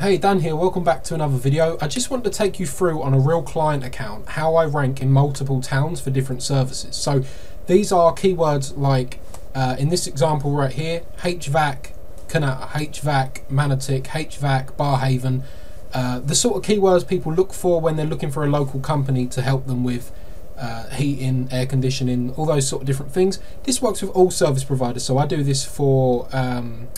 Hey Dan here, welcome back to another video. I just want to take you through on a real client account how I rank in multiple towns for different services. So these are keywords like, uh, in this example right here, HVAC, Kanata, HVAC, Manotick, HVAC, Barrhaven, uh, the sort of keywords people look for when they're looking for a local company to help them with uh, heating, air conditioning, all those sort of different things. This works with all service providers, so I do this for um,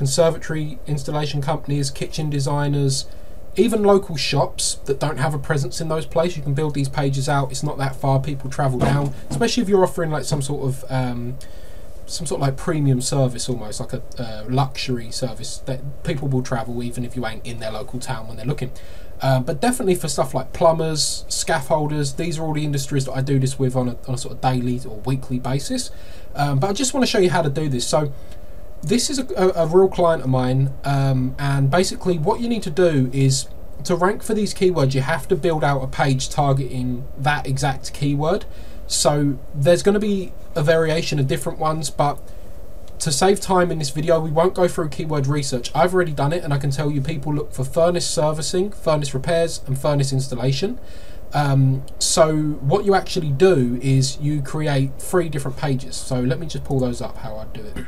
conservatory installation companies, kitchen designers, even local shops that don't have a presence in those places. You can build these pages out. It's not that far. People travel down, especially if you're offering like some sort of um, some sort of like premium service, almost like a uh, luxury service that people will travel even if you ain't in their local town when they're looking. Uh, but definitely for stuff like plumbers, scaffolders, these are all the industries that I do this with on a, on a sort of daily or weekly basis. Um, but I just want to show you how to do this. So this is a, a, a real client of mine um, and basically what you need to do is to rank for these keywords you have to build out a page targeting that exact keyword. So there's going to be a variation of different ones but to save time in this video we won't go through keyword research. I've already done it and I can tell you people look for furnace servicing furnace repairs and furnace installation. Um, so what you actually do is you create three different pages. So let me just pull those up how I do it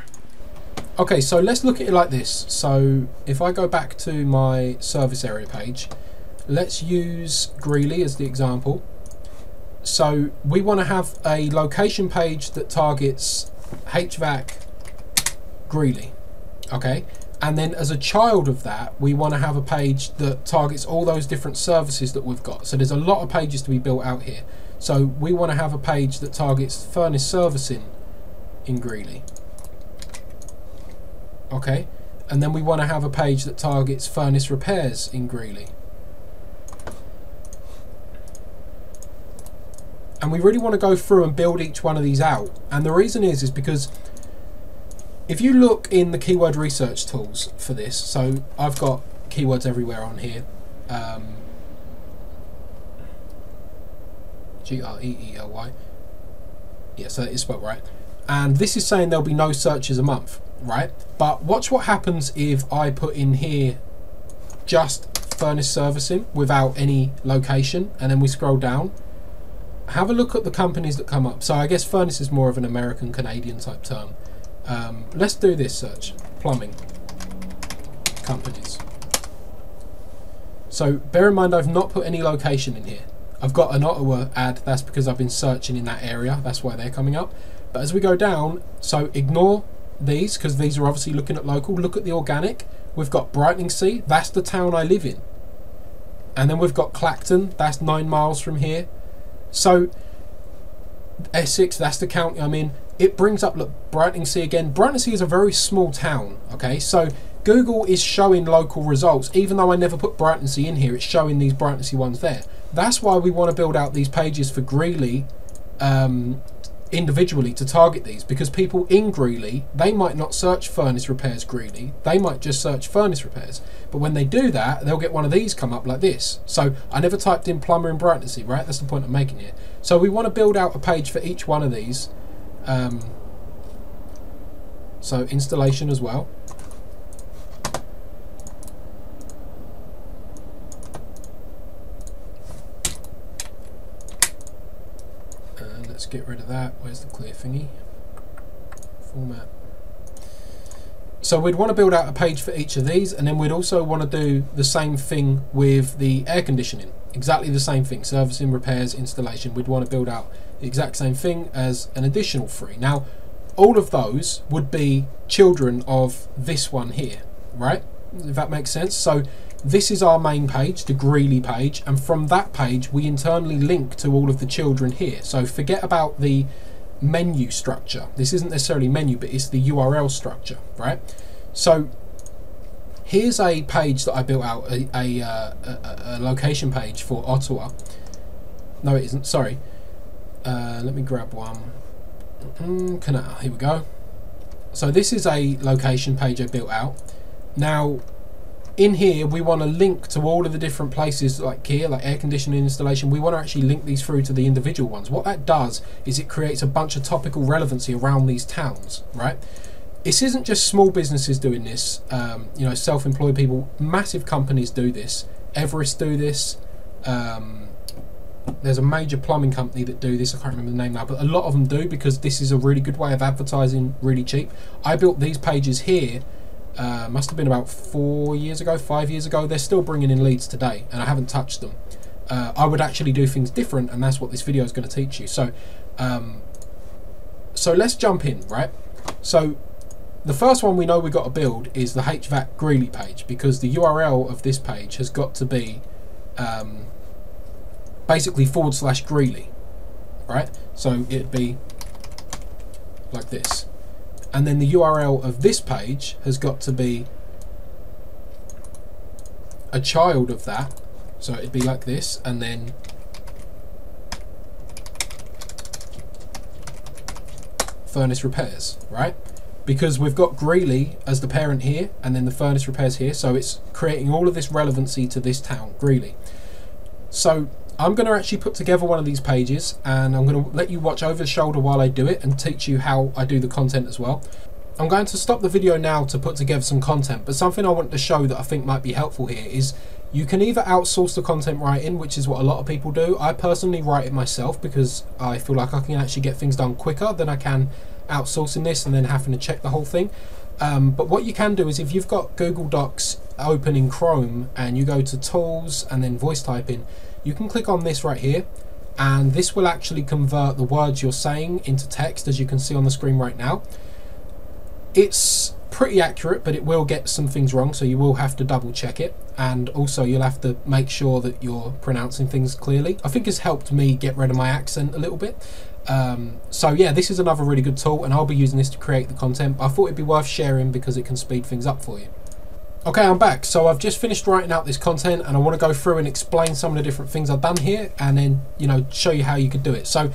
Okay, so let's look at it like this. So if I go back to my service area page, let's use Greeley as the example. So we want to have a location page that targets HVAC Greeley. Okay, and then as a child of that, we want to have a page that targets all those different services that we've got. So there's a lot of pages to be built out here. So we want to have a page that targets furnace servicing in Greeley okay? And then we want to have a page that targets furnace repairs in Greeley. And we really want to go through and build each one of these out. And the reason is is because if you look in the keyword research tools for this so I've got keywords everywhere on here. Um, G-R-E-E-L-Y yeah so it's spelled right. And this is saying there'll be no searches a month right? But watch what happens if I put in here just furnace servicing without any location and then we scroll down. Have a look at the companies that come up. So I guess furnace is more of an American Canadian type term. Um, let's do this search. Plumbing. Companies. So bear in mind I've not put any location in here. I've got an Ottawa ad, that's because I've been searching in that area, that's why they're coming up. But as we go down, so ignore these because these are obviously looking at local. Look at the organic. We've got Brightlingsea. That's the town I live in. And then we've got Clacton. That's nine miles from here. So Essex. That's the county I'm in. It brings up look Brightlingsea again. Brightlingsea is a very small town. Okay, so Google is showing local results. Even though I never put Brightlingsea in here, it's showing these Brightlingsea ones there. That's why we want to build out these pages for Greeley um, individually to target these because people in Greeley, they might not search furnace repairs Greeley, they might just search furnace repairs. But when they do that, they'll get one of these come up like this. So I never typed in plumber and Brightlingsea, right? That's the point I'm making here. So we want to build out a page for each one of these. Um, so installation as well. Get rid of that. Where's the clear thingy? Format. So we'd want to build out a page for each of these and then we'd also want to do the same thing with the air conditioning. Exactly the same thing, servicing, repairs, installation. We'd want to build out the exact same thing as an additional three. Now, all of those would be children of this one here, right? If that makes sense. So this is our main page, the Greeley page, and from that page we internally link to all of the children here. So forget about the menu structure. This isn't necessarily menu, but it's the URL structure, right? So here's a page that I built out, a, a, uh, a, a location page for Ottawa. No, it isn't, sorry. Uh, let me grab one. Canal, here we go. So this is a location page I built out. Now, in here we want to link to all of the different places like here like air conditioning installation we want to actually link these through to the individual ones what that does is it creates a bunch of topical relevancy around these towns right this isn't just small businesses doing this. Um, you know, self-employed people, massive companies do this. Everest do this. Um, there's a major plumbing company that do this. I can't remember the name now, but a lot of them do because this is a really good way of advertising, really cheap. I built these pages here. Uh, must have been about four years ago, five years ago. They're still bringing in leads today, and I haven't touched them. Uh, I would actually do things different, and that's what this video is going to teach you. So, um, so let's jump in, right? So, the first one we know we've got to build is the HVAC Greeley page because the URL of this page has got to be um, basically forward slash Greeley, right? So it'd be like this. And then the URL of this page has got to be a child of that. So it'd be like this, and then furnace repairs, right? Because we've got Greeley as the parent here, and then the furnace repairs here, so it's creating all of this relevancy to this town, Greeley. So I'm going to actually put together one of these pages and I'm going to let you watch over the shoulder while I do it and teach you how I do the content as well. I'm going to stop the video now to put together some content, but something I want to show that I think might be helpful here is you can either outsource the content writing, which is what a lot of people do. I personally write it myself because I feel like I can actually get things done quicker than I can outsourcing this and then having to check the whole thing. Um, but what you can do is if you've got Google Docs open in Chrome and you go to Tools and then Voice Typing, you can click on this right here and this will actually convert the words you're saying into text as you can see on the screen right now. It's pretty accurate but it will get some things wrong so you will have to double check it and also you'll have to make sure that you're pronouncing things clearly. I think it's helped me get rid of my accent a little bit. Um, so yeah, this is another really good tool and I'll be using this to create the content. I thought it'd be worth sharing because it can speed things up for you. Okay, I'm back. So I've just finished writing out this content and I want to go through and explain some of the different things I've done here and then, you know, show you how you could do it. So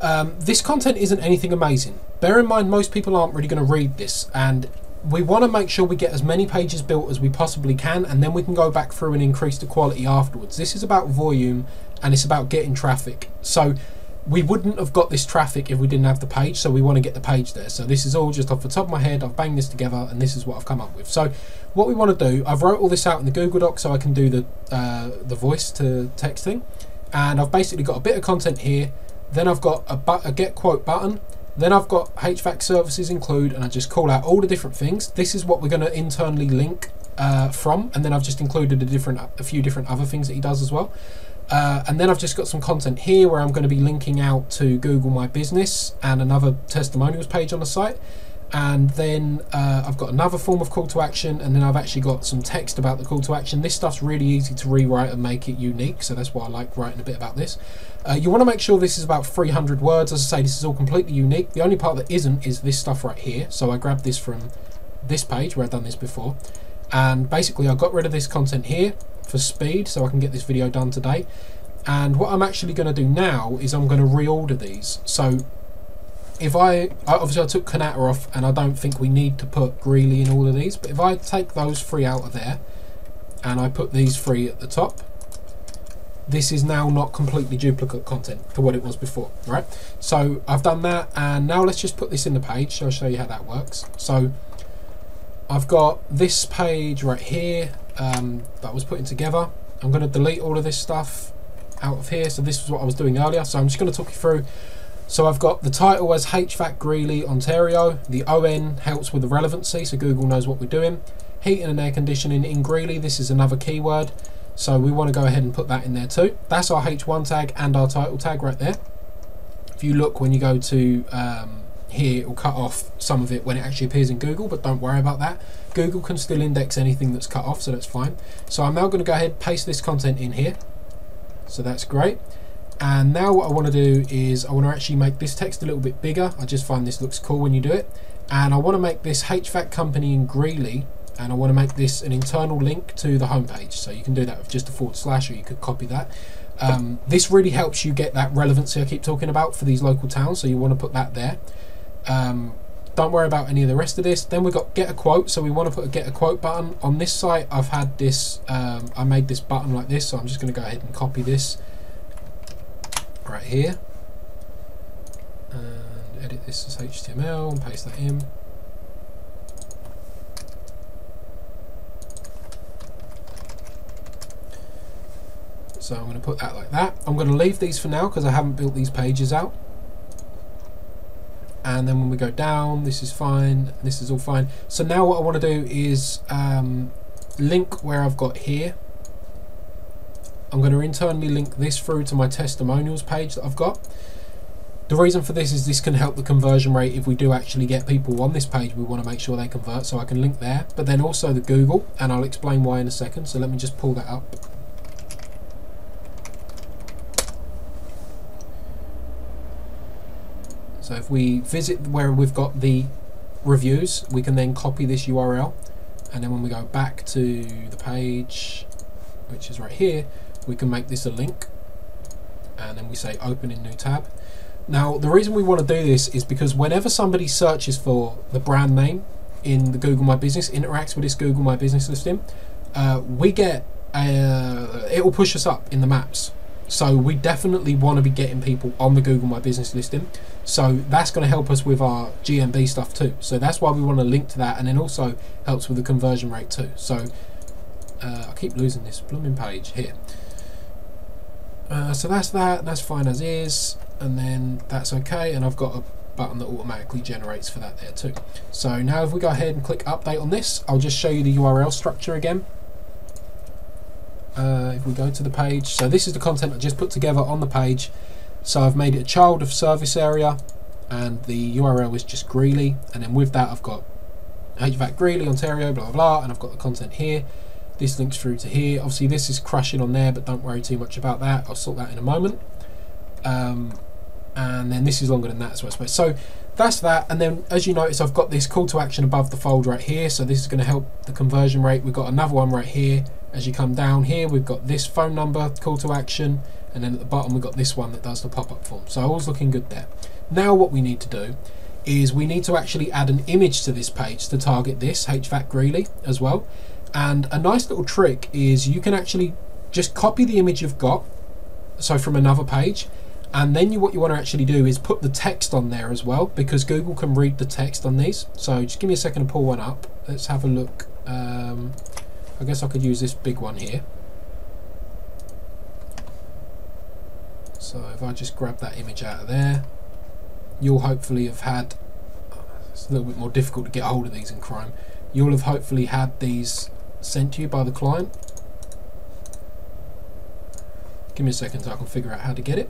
um, this content isn't anything amazing. Bear in mind, most people aren't really going to read this and we want to make sure we get as many pages built as we possibly can and then we can go back through and increase the quality afterwards. This is about volume and it's about getting traffic. So we wouldn't have got this traffic if we didn't have the page so we want to get the page there. So this is all just off the top of my head I've banged this together and this is what I've come up with. So what we want to do I've wrote all this out in the Google Doc so I can do the uh, the voice to text thing. And I've basically got a bit of content here then I've got a, a get quote button then I've got HVAC services include and I just call out all the different things. This is what we're going to internally link uh, from and then I've just included a different a few different other things that he does as well uh, and then I've just got some content here where I'm going to be linking out to Google My Business and another testimonials page on the site. And then uh, I've got another form of call to action, and then I've actually got some text about the call to action. This stuff's really easy to rewrite and make it unique, so that's why I like writing a bit about this. Uh, you want to make sure this is about 300 words. As I say, this is all completely unique. The only part that isn't is this stuff right here. So I grabbed this from this page where I've done this before. And basically I got rid of this content here for speed so I can get this video done today. And what I'm actually going to do now is I'm going to reorder these. So if I obviously I took Kanata off and I don't think we need to put Greeley in all of these but if I take those three out of there and I put these three at the top this is now not completely duplicate content to what it was before right? So I've done that and now let's just put this in the page so I'll show you how that works. So I've got this page right here um, that was putting together. I'm going to delete all of this stuff out of here. So this was what I was doing earlier. So I'm just going to talk you through. So I've got the title as HVAC Greeley, Ontario. The ON helps with the relevancy, so Google knows what we're doing. Heating and air conditioning in Greeley. This is another keyword. So we want to go ahead and put that in there too. That's our H1 tag and our title tag right there. If you look when you go to um, here it will cut off some of it when it actually appears in Google but don't worry about that Google can still index anything that's cut off so that's fine. So I'm now going to go ahead and paste this content in here. So that's great. And now what I want to do is I want to actually make this text a little bit bigger. I just find this looks cool when you do it. And I want to make this HVAC company in Greeley and I want to make this an internal link to the homepage. So you can do that with just a forward slash or you could copy that. Um, this really helps you get that relevancy I keep talking about for these local towns so you want to put that there. Um, don't worry about any of the rest of this. Then we've got get a quote. So we want to put a get a quote button. On this site I've had this um, I made this button like this so I'm just gonna go ahead and copy this right here. And edit this as HTML and paste that in. So I'm going to put that like that. I'm going to leave these for now because I haven't built these pages out. And then when we go down, this is fine. This is all fine. So now what I want to do is um, link where I've got here. I'm going to internally link this through to my testimonials page that I've got. The reason for this is this can help the conversion rate if we do actually get people on this page we want to make sure they convert so I can link there but then also the Google and I'll explain why in a second so let me just pull that up so if we visit where we've got the reviews we can then copy this URL and then when we go back to the page which is right here we can make this a link. And then we say open in new tab. Now, the reason we want to do this is because whenever somebody searches for the brand name in the Google My Business, interacts with this Google My Business listing, uh, we get uh, it will push us up in the maps. So we definitely want to be getting people on the Google My Business listing. So that's going to help us with our GMB stuff too. So that's why we want to link to that, and then also helps with the conversion rate too. So uh, I keep losing this blooming page here. Uh, so that's that. That's fine as is and then that's okay and I've got a button that automatically generates for that there too. So now if we go ahead and click update on this, I'll just show you the URL structure again. Uh, if we go to the page, so this is the content I just put together on the page. So I've made it a child of service area and the URL is just Greeley and then with that I've got HVAC Greeley, Ontario, blah, blah, blah, and I've got the content here. This links through to here. Obviously this is crashing on there, but don't worry too much about that. I'll sort that in a moment. Um, and then this is longer than that so I suppose. So that's that and then as you notice I've got this call to action above the fold right here so this is going to help the conversion rate. We've got another one right here as you come down here we've got this phone number call to action and then at the bottom we've got this one that does the pop-up form. So all's looking good there. Now what we need to do is we need to actually add an image to this page to target this HVAC Greeley as well and a nice little trick is you can actually just copy the image you've got so from another page and then you, what you want to actually do is put the text on there as well because Google can read the text on these so just give me a second to pull one up let's have a look um, I guess I could use this big one here so if I just grab that image out of there you'll hopefully have had it's a little bit more difficult to get hold of these in Chrome you'll have hopefully had these sent to you by the client give me a second so I can figure out how to get it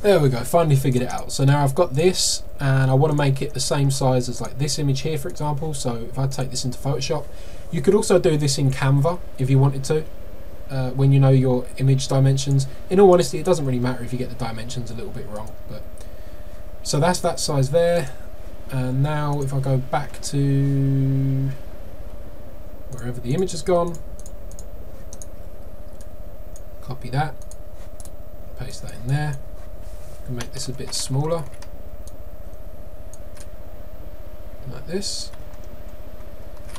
there we go, finally figured it out. So now I've got this and I want to make it the same size as like this image here for example. So if I take this into Photoshop, you could also do this in Canva if you wanted to. Uh, when you know your image dimensions. In all honesty, it doesn't really matter if you get the dimensions a little bit wrong. But So that's that size there. And now if I go back to wherever the image has gone, copy that, paste that in there can make this a bit smaller like this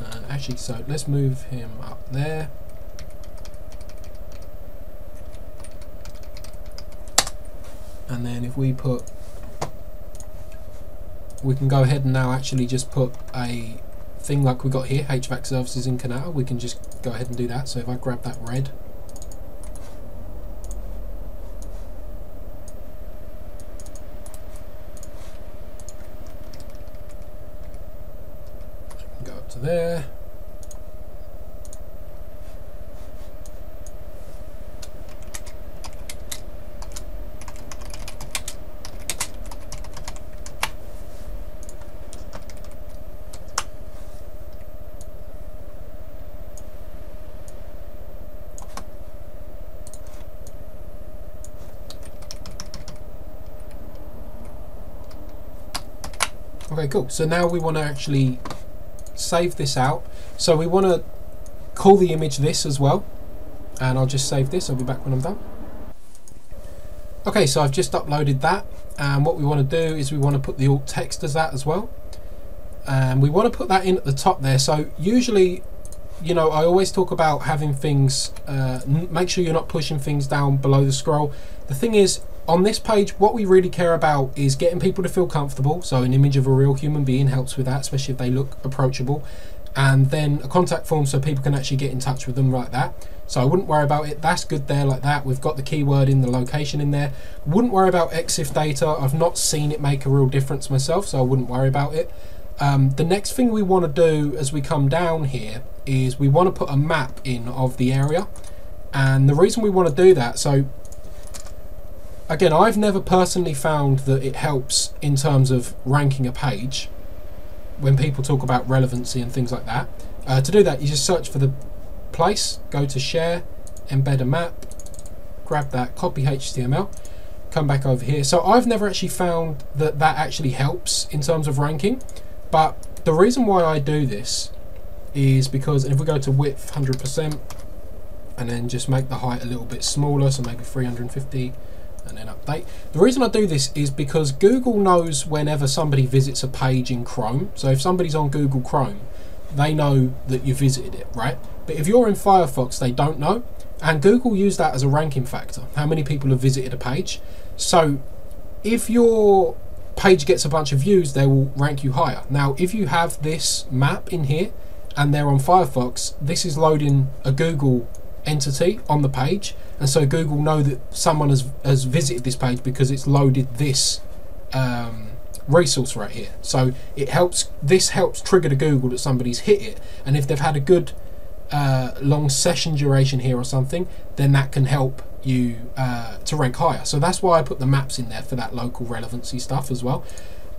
uh, actually so let's move him up there. And then if we put we can go ahead and now actually just put a thing like we got here HVAC services in Canada. We can just go ahead and do that. So if I grab that red there. Okay, cool. So now we want to actually save this out. So we want to call the image this as well. And I'll just save this. I'll be back when I'm done. Okay, so I've just uploaded that. And what we want to do is we want to put the alt text as that as well. And we want to put that in at the top there. So usually, you know, I always talk about having things, uh, make sure you're not pushing things down below the scroll. The thing is, on this page, what we really care about is getting people to feel comfortable. So an image of a real human being helps with that, especially if they look approachable. and then a contact form so people can actually get in touch with them like that. So I wouldn't worry about it. That's good there like that. We've got the keyword in the location in there. Wouldn't worry about EXIF data. I've not seen it make a real difference myself, so I wouldn't worry about it. Um, the next thing we want to do as we come down here is we want to put a map in of the area. And the reason we want to do that, so again, I've never personally found that it helps in terms of ranking a page when people talk about relevancy and things like that. Uh, to do that, you just search for the place, go to share, embed a map, grab that, copy HTML, come back over here. So I've never actually found that that actually helps in terms of ranking, but the reason why I do this is because if we go to width 100% and then just make the height a little bit smaller, so maybe 350 and then update. The reason I do this is because Google knows whenever somebody visits a page in Chrome. So if somebody's on Google Chrome, they know that you visited it, right? But if you're in Firefox, they don't know. And Google use that as a ranking factor, how many people have visited a page. So if your page gets a bunch of views, they will rank you higher. Now, if you have this map in here and they're on Firefox, this is loading a Google entity on the page. And so Google know that someone has, has visited this page because it's loaded this um, resource right here. So it helps this helps trigger to Google that somebody's hit it. And if they've had a good uh, long session duration here or something then that can help you uh, to rank higher. So that's why I put the maps in there for that local relevancy stuff as well.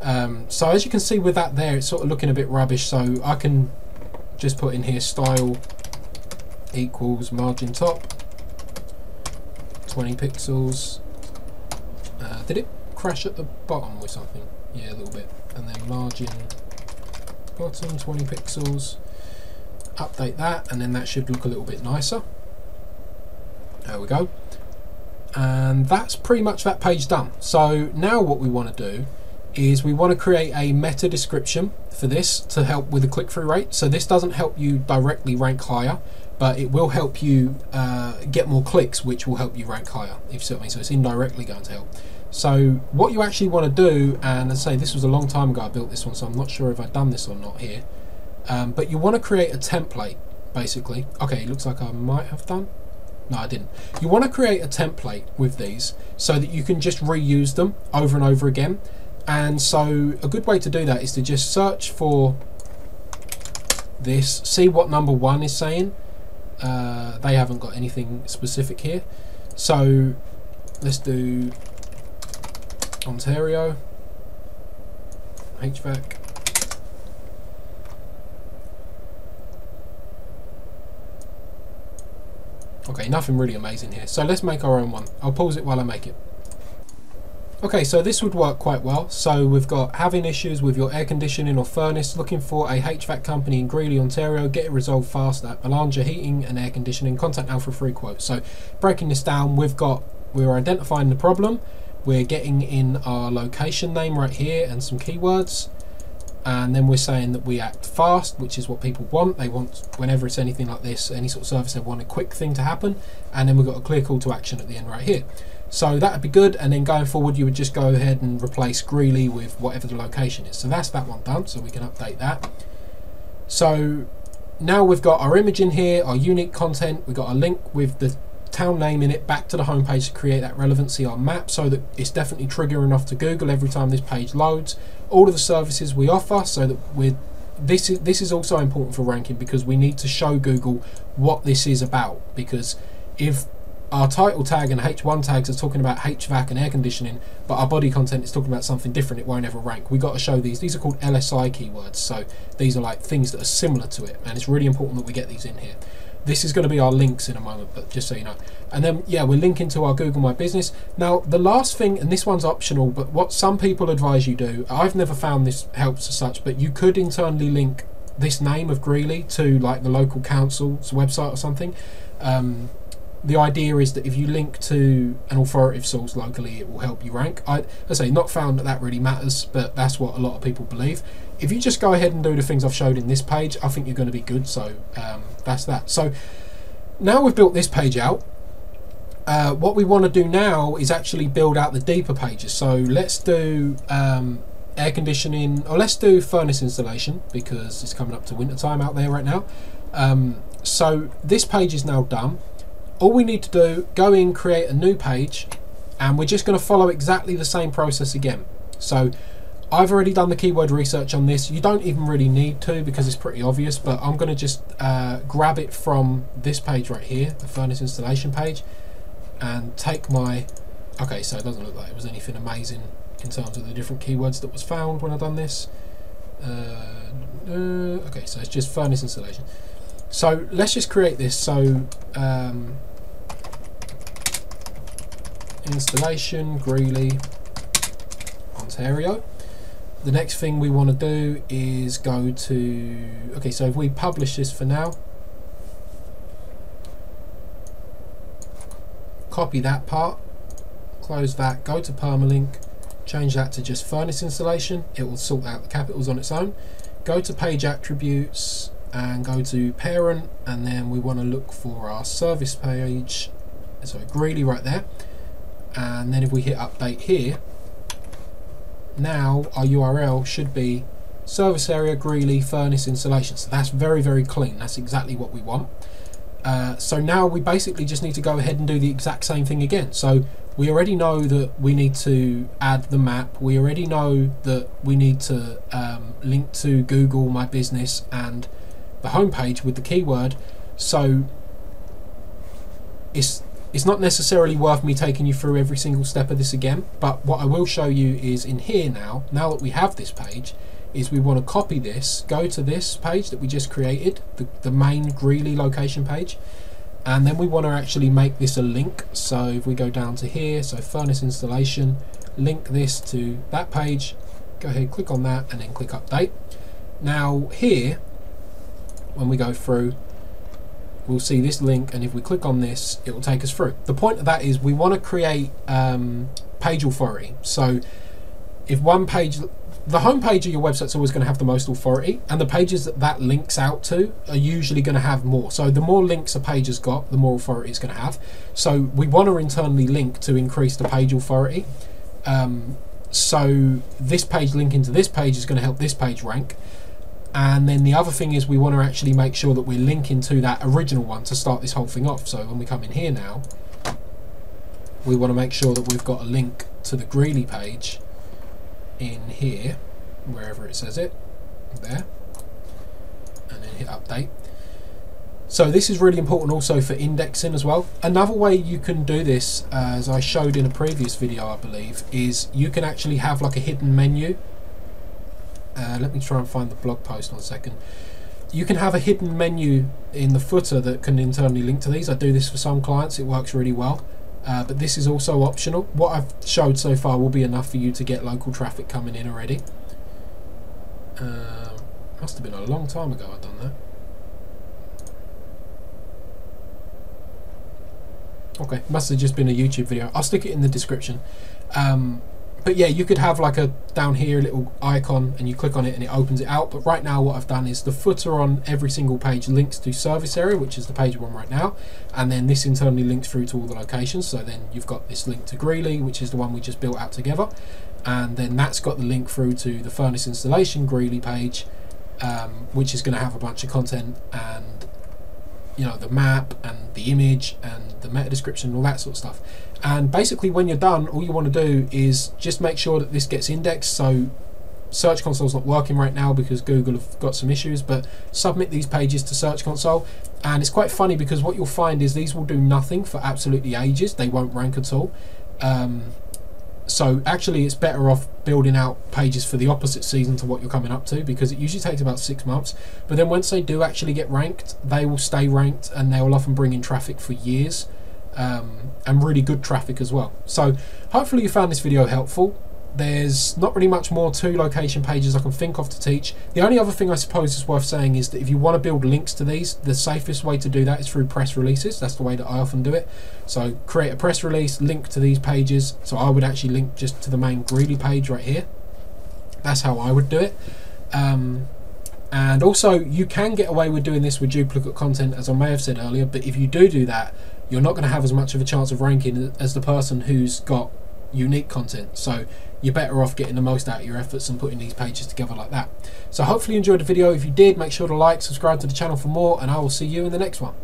Um, so as you can see with that there it's sort of looking a bit rubbish. So I can just put in here style equals margin top. 20 pixels. Uh, did it crash at the bottom or something? Yeah a little bit. And then margin bottom 20 pixels. Update that and then that should look a little bit nicer. There we go. And that's pretty much that page done. So now what we want to do is we want to create a meta description for this to help with the click-through rate so this doesn't help you directly rank higher but it will help you uh, get more clicks, which will help you rank higher, if so. So it's indirectly going to help. So what you actually want to do, and I say, this was a long time ago I built this one, so I'm not sure if I've done this or not here. Um, but you want to create a template, basically. Okay, it looks like I might have done. No, I didn't. You want to create a template with these so that you can just reuse them over and over again. And so a good way to do that is to just search for this, see what number one is saying, uh, they haven't got anything specific here. So let's do Ontario, HVAC. Okay, nothing really amazing here. So let's make our own one. I'll pause it while I make it. Okay, so this would work quite well. So we've got having issues with your air conditioning or furnace, looking for a HVAC company in Greeley, Ontario, get it resolved fast at Belanger Heating and Air Conditioning, contact now Alpha Free Quote. So breaking this down, we've got, we're identifying the problem, we're getting in our location name right here and some keywords, and then we're saying that we act fast, which is what people want. They want, whenever it's anything like this, any sort of service, they want a quick thing to happen, and then we've got a clear call to action at the end right here. So that would be good, and then going forward you would just go ahead and replace Greeley with whatever the location is. So that's that one done, so we can update that. So now we've got our image in here, our unique content, we've got a link with the town name in it back to the homepage to create that relevancy on map so that it's definitely triggering off to Google every time this page loads. All of the services we offer so that we're this is this is also important for ranking because we need to show Google what this is about because if our title tag and H1 tags are talking about HVAC and air conditioning, but our body content is talking about something different, it won't ever rank. we got to show these. These are called LSI keywords, so these are like things that are similar to it, and it's really important that we get these in here. This is going to be our links in a moment, but just so you know. And then, yeah, we're linking to our Google My Business. Now, the last thing, and this one's optional, but what some people advise you do, I've never found this helps as such, but you could internally link this name of Greeley to like the local council's website or something. Um, the idea is that if you link to an authoritative source locally, it will help you rank. I, I say not found that that really matters, but that's what a lot of people believe. If you just go ahead and do the things I've showed in this page, I think you're going to be good. So um, that's that. So now we've built this page out. Uh, what we want to do now is actually build out the deeper pages. So let's do um, air conditioning, or let's do furnace installation because it's coming up to winter time out there right now. Um, so this page is now done. All we need to do, go in, create a new page, and we're just going to follow exactly the same process again. So I've already done the keyword research on this. You don't even really need to because it's pretty obvious, but I'm going to just uh, grab it from this page right here, the furnace installation page, and take my... Okay, so it doesn't look like it was anything amazing in terms of the different keywords that was found when I've done this. Uh, uh, okay, so it's just furnace installation. So let's just create this. So um, installation Greeley, Ontario. The next thing we want to do is go to okay. So if we publish this for now, copy that part, close that, go to permalink, change that to just furnace installation. It will sort out the capitals on its own. Go to page attributes and go to parent and then we want to look for our service page so Greeley right there and then if we hit update here now our URL should be service area Greeley furnace installation. So that's very very clean. That's exactly what we want. Uh, so now we basically just need to go ahead and do the exact same thing again. So we already know that we need to add the map. We already know that we need to um, link to Google My Business and the homepage with the keyword. So it's it's not necessarily worth me taking you through every single step of this again, but what I will show you is in here now, now that we have this page, is we want to copy this, go to this page that we just created, the, the main Greeley location page, and then we want to actually make this a link. So if we go down to here, so furnace installation, link this to that page, go ahead, click on that, and then click update. Now here, when we go through we'll see this link and if we click on this it will take us through. The point of that is we want to create um, page authority. So if one page the home page of your website's always going to have the most authority and the pages that that links out to are usually going to have more. So the more links a page has got the more authority it's going to have. So we want to internally link to increase the page authority. Um, so this page linking to this page is going to help this page rank and then the other thing is we want to actually make sure that we're linking to that original one to start this whole thing off. So when we come in here now we want to make sure that we've got a link to the Greeley page in here wherever it says it there. And then hit update. So this is really important also for indexing as well. Another way you can do this, as I showed in a previous video I believe, is you can actually have like a hidden menu uh, let me try and find the blog post one second. You can have a hidden menu in the footer that can internally link to these. I do this for some clients, it works really well. Uh, but this is also optional. What I've showed so far will be enough for you to get local traffic coming in already. Uh, must have been a long time ago I've done that. Okay, must have just been a YouTube video. I'll stick it in the description. Um, but yeah, you could have like a down here a little icon and you click on it and it opens it out. But right now what I've done is the footer on every single page links to service area, which is the page one right now. And then this internally links through to all the locations. So then you've got this link to Greeley, which is the one we just built out together. And then that's got the link through to the furnace installation Greeley page, um, which is going to have a bunch of content and you know the map and the image and the meta description and all that sort of stuff. And basically when you're done all you want to do is just make sure that this gets indexed. So search console's not working right now because google have got some issues but submit these pages to search console. And it's quite funny because what you'll find is these will do nothing for absolutely ages. They won't rank at all. Um, so actually it's better off building out pages for the opposite season to what you're coming up to because it usually takes about six months. But then once they do actually get ranked they will stay ranked and they will often bring in traffic for years um, and really good traffic as well. So hopefully you found this video helpful there's not really much more to location pages I can think of to teach. The only other thing I suppose is worth saying is that if you want to build links to these, the safest way to do that is through press releases. That's the way that I often do it. So create a press release, link to these pages. So I would actually link just to the main Greeley page right here. That's how I would do it. Um, and also you can get away with doing this with duplicate content as I may have said earlier, but if you do do that, you're not going to have as much of a chance of ranking as the person who's got unique content. So you're better off getting the most out of your efforts and putting these pages together like that. So hopefully you enjoyed the video. If you did, make sure to like, subscribe to the channel for more, and I will see you in the next one.